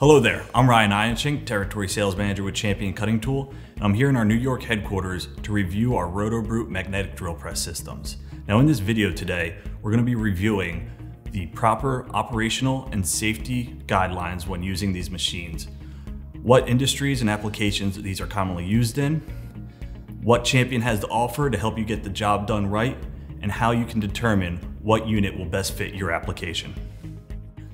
Hello there, I'm Ryan Ianchink, Territory Sales Manager with Champion Cutting Tool, and I'm here in our New York headquarters to review our Roto-Brute magnetic drill press systems. Now in this video today, we're going to be reviewing the proper operational and safety guidelines when using these machines, what industries and applications these are commonly used in, what Champion has to offer to help you get the job done right, and how you can determine what unit will best fit your application.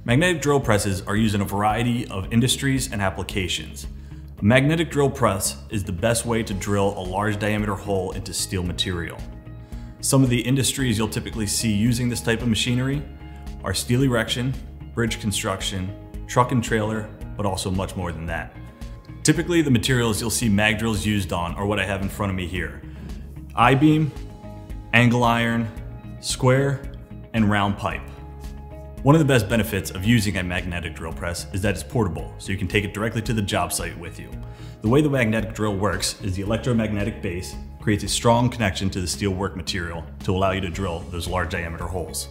Magnetic drill presses are used in a variety of industries and applications. A magnetic drill press is the best way to drill a large diameter hole into steel material. Some of the industries you'll typically see using this type of machinery are steel erection, bridge construction, truck and trailer, but also much more than that. Typically the materials you'll see mag drills used on are what I have in front of me here. I-beam, angle iron, square, and round pipe. One of the best benefits of using a magnetic drill press is that it's portable, so you can take it directly to the job site with you. The way the magnetic drill works is the electromagnetic base creates a strong connection to the steel work material to allow you to drill those large diameter holes.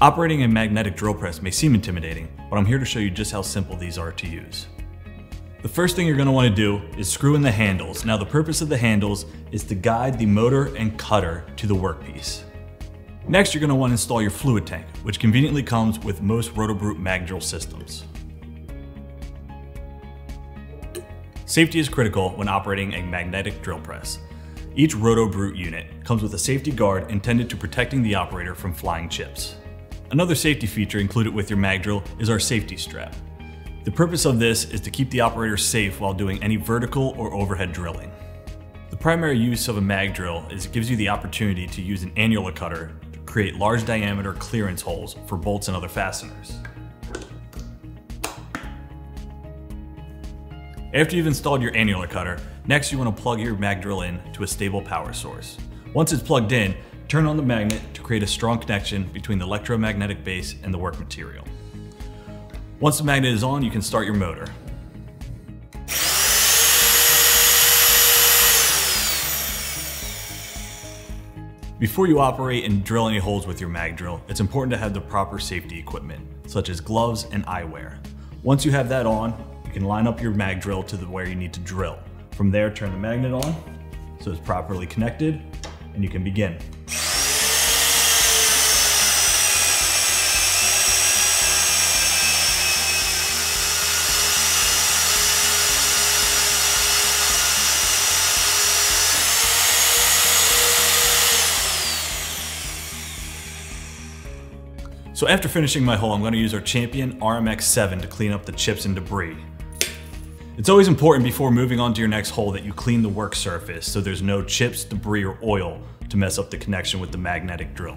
Operating a magnetic drill press may seem intimidating, but I'm here to show you just how simple these are to use. The first thing you're going to want to do is screw in the handles. Now the purpose of the handles is to guide the motor and cutter to the workpiece. Next you're going to want to install your fluid tank, which conveniently comes with most Roto-Brute mag drill systems. Safety is critical when operating a magnetic drill press. Each Roto-Brute unit comes with a safety guard intended to protecting the operator from flying chips. Another safety feature included with your mag drill is our safety strap. The purpose of this is to keep the operator safe while doing any vertical or overhead drilling. The primary use of a mag drill is it gives you the opportunity to use an annular cutter to create large diameter clearance holes for bolts and other fasteners. After you've installed your annular cutter, next you want to plug your mag drill in to a stable power source. Once it's plugged in, turn on the magnet to create a strong connection between the electromagnetic base and the work material. Once the magnet is on, you can start your motor. Before you operate and drill any holes with your mag drill, it's important to have the proper safety equipment, such as gloves and eyewear. Once you have that on, you can line up your mag drill to the where you need to drill. From there, turn the magnet on, so it's properly connected, and you can begin. So after finishing my hole, I'm gonna use our Champion RMX7 to clean up the chips and debris. It's always important before moving on to your next hole that you clean the work surface so there's no chips, debris, or oil to mess up the connection with the magnetic drill.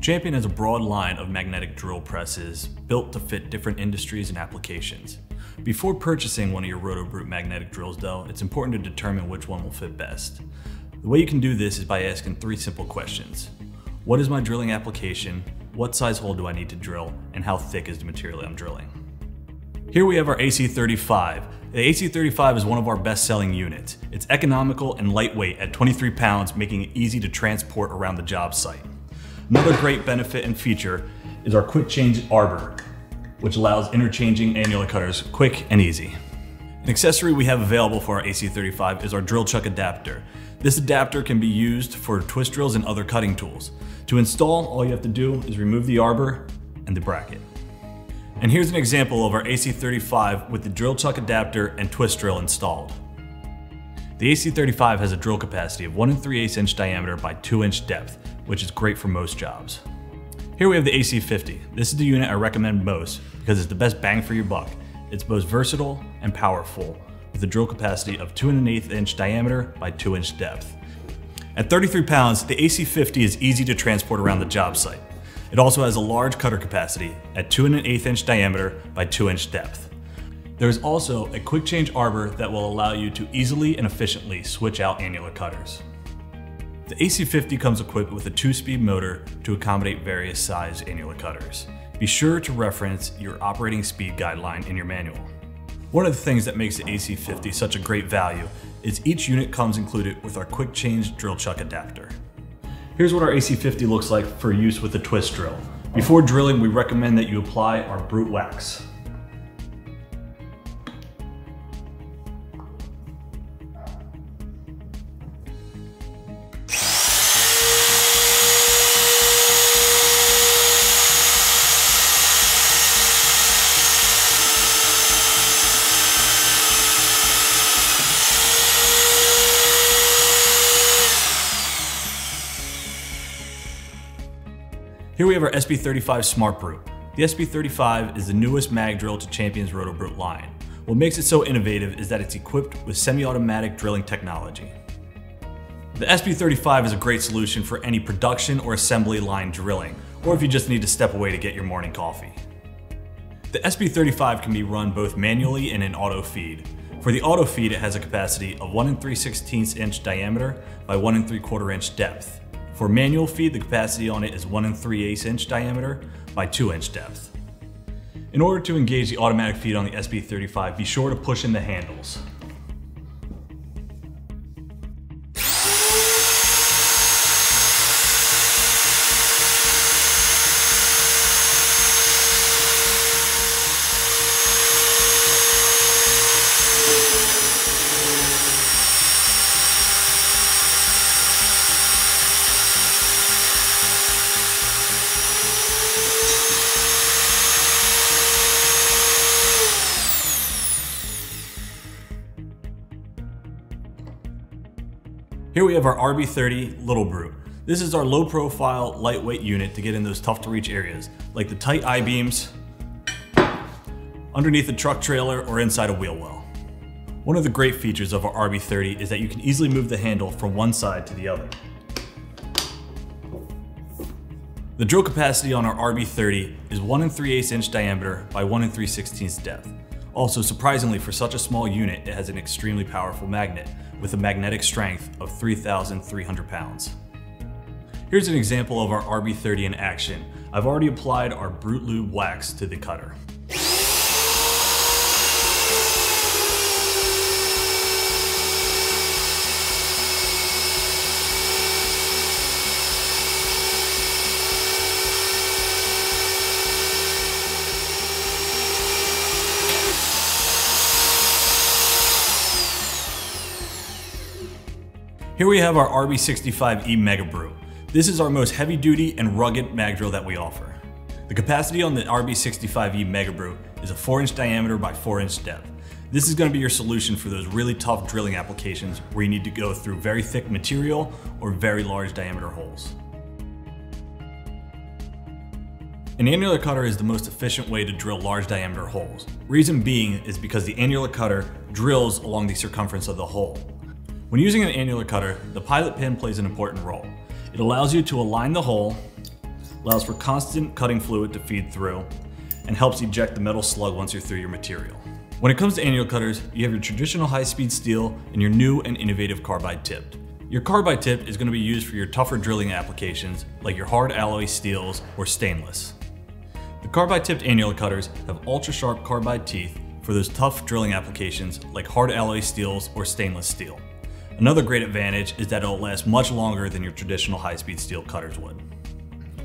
Champion has a broad line of magnetic drill presses built to fit different industries and applications. Before purchasing one of your Roto-Brute magnetic drills though, it's important to determine which one will fit best. The way you can do this is by asking three simple questions. What is my drilling application? What size hole do I need to drill? And how thick is the material I'm drilling? Here we have our AC35. The AC35 is one of our best selling units. It's economical and lightweight at 23 pounds, making it easy to transport around the job site. Another great benefit and feature is our quick change arbor which allows interchanging annular cutters quick and easy. An accessory we have available for our AC35 is our drill chuck adapter. This adapter can be used for twist drills and other cutting tools. To install, all you have to do is remove the arbor and the bracket. And here's an example of our AC35 with the drill chuck adapter and twist drill installed. The AC35 has a drill capacity of 1 and 3 8 inch diameter by 2 inch depth, which is great for most jobs. Here we have the AC50. This is the unit I recommend most because it's the best bang for your buck. It's most versatile and powerful with a drill capacity of 2 and 8 inch diameter by 2 inch depth. At 33 pounds, the AC50 is easy to transport around the job site. It also has a large cutter capacity at 2 and 8 inch diameter by 2 inch depth. There is also a quick change arbor that will allow you to easily and efficiently switch out annular cutters. The AC50 comes equipped with a two-speed motor to accommodate various size annular cutters. Be sure to reference your operating speed guideline in your manual. One of the things that makes the AC50 such a great value is each unit comes included with our quick change drill chuck adapter. Here's what our AC50 looks like for use with a twist drill. Before drilling, we recommend that you apply our Brute Wax. Here we have our SB35 Smart Brute. The SB35 is the newest mag drill to Champion's Roto-Brute line. What makes it so innovative is that it's equipped with semi-automatic drilling technology. The SB35 is a great solution for any production or assembly line drilling, or if you just need to step away to get your morning coffee. The SB35 can be run both manually and in auto feed. For the auto feed, it has a capacity of 1 3 16 inch diameter by 1 3 4 inch depth, for manual feed, the capacity on it is 1 and 3 8 inch diameter by 2 inch depth. In order to engage the automatic feed on the SB35, be sure to push in the handles. Here we have our RB30 Little Brute. This is our low profile, lightweight unit to get in those tough to reach areas, like the tight I-beams, underneath a truck trailer, or inside a wheel well. One of the great features of our RB30 is that you can easily move the handle from one side to the other. The drill capacity on our RB30 is 1 and 3 8 inch diameter by 1 and 3 16 depth. Also, surprisingly, for such a small unit, it has an extremely powerful magnet with a magnetic strength of 3,300 pounds. Here's an example of our RB30 in action. I've already applied our Brute Lube wax to the cutter. Here we have our RB65E Mega Brute. This is our most heavy duty and rugged mag drill that we offer. The capacity on the RB65E Mega Brute is a 4 inch diameter by 4 inch depth. This is going to be your solution for those really tough drilling applications where you need to go through very thick material or very large diameter holes. An annular cutter is the most efficient way to drill large diameter holes. Reason being is because the annular cutter drills along the circumference of the hole. When using an annular cutter, the pilot pin plays an important role. It allows you to align the hole, allows for constant cutting fluid to feed through, and helps eject the metal slug once you're through your material. When it comes to annular cutters, you have your traditional high-speed steel and your new and innovative carbide tipped. Your carbide tip is going to be used for your tougher drilling applications like your hard alloy steels or stainless. The carbide tipped annular cutters have ultra sharp carbide teeth for those tough drilling applications like hard alloy steels or stainless steel. Another great advantage is that it'll last much longer than your traditional high-speed steel cutters would.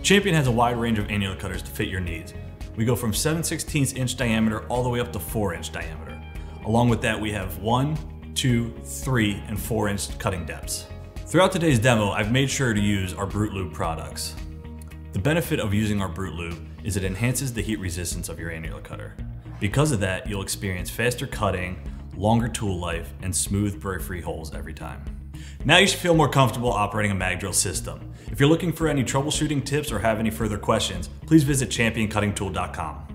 Champion has a wide range of annular cutters to fit your needs. We go from 7 16 inch diameter all the way up to 4 inch diameter. Along with that we have 1, 2, 3, and 4 inch cutting depths. Throughout today's demo, I've made sure to use our Brute Lube products. The benefit of using our Brute Lube is it enhances the heat resistance of your annular cutter. Because of that, you'll experience faster cutting, longer tool life, and smooth burr-free holes every time. Now you should feel more comfortable operating a mag drill system. If you're looking for any troubleshooting tips or have any further questions, please visit championcuttingtool.com.